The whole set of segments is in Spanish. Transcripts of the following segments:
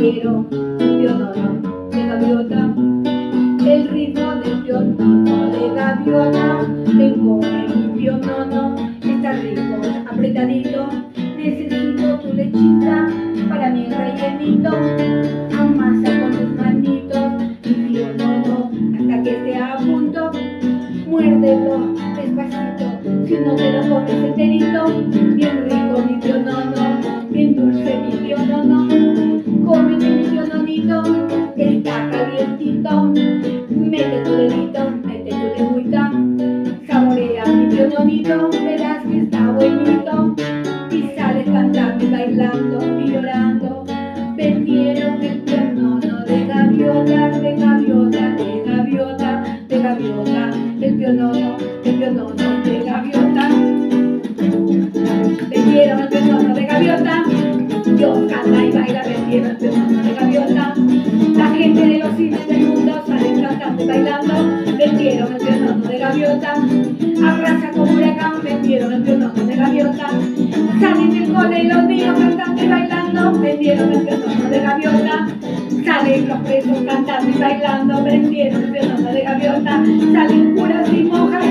ligero, pionoro de gaviota, el ritmo del pionono de gaviota, me come un pionono, está rico, apretadito, necesito tu lechita para mi rellenito, amasa con tus manitos, mi pionono, hasta que esté a punto, muérdelo despacito, si no te lo comes enterito, dedito, mete tu lengüita, saborea mi piononito, verás que está buenito, y sales cantando y bailando y llorando, vendieron el pionono de gaviota, de gaviota, de gaviota, de gaviota, el pionono, el pionono de gaviota, vendieron el pionono de gaviota, Dios canta y baila, vendieron el pionono de gaviota, la gente de los cines del mundo y bailando, vendieron el pionono de gaviota, arrasa como huracán, vendieron el pionono de gaviota, salen del cole los niños cantando y bailando, vendieron el pionono de gaviota, salen los presos cantando y bailando, vendieron el pionono de gaviota, salen curas y monjas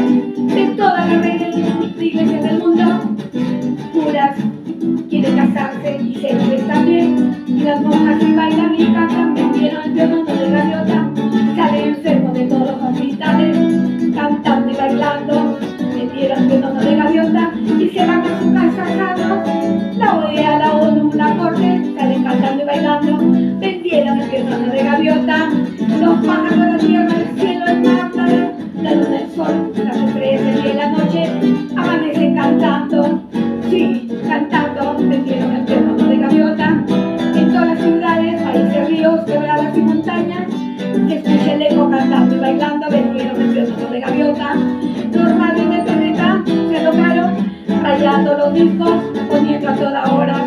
vendieron el pionono de gaviota, los pájaros, la tierra, el cielo, el mar, la, luna, el sol, las estrellas, y la noche, amanecen cantando, sí, cantando, vendieron el pionono de gaviota, en todas las ciudades, países, ríos, quebradas y montañas, se el eco cantando y bailando, vendieron el pionono de gaviota, los radios del planeta se tocaron, rayando los discos, poniendo a toda hora,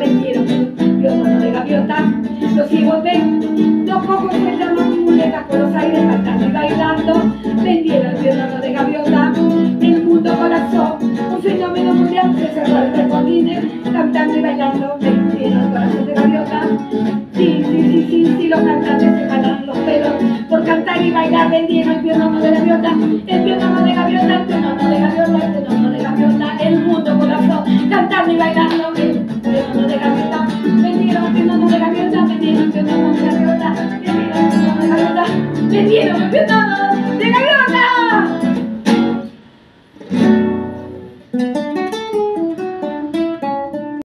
ven, los cojos se llaman muletas por los aires, cantando y bailando, vendieron el pionono de gaviota, el mundo colapsó, un fenómeno mundial se cerró el recordines, cantando y bailando, vendieron el corazón de gaviota, sí, sí, sí, sí, sí, los cantantes se jalan los pelos, por cantar y bailar vendieron el pionono de gaviota, el pionono de gaviota, el pionono de gaviota, el pionono de gaviota, el mundo colapsó, cantando y bailando,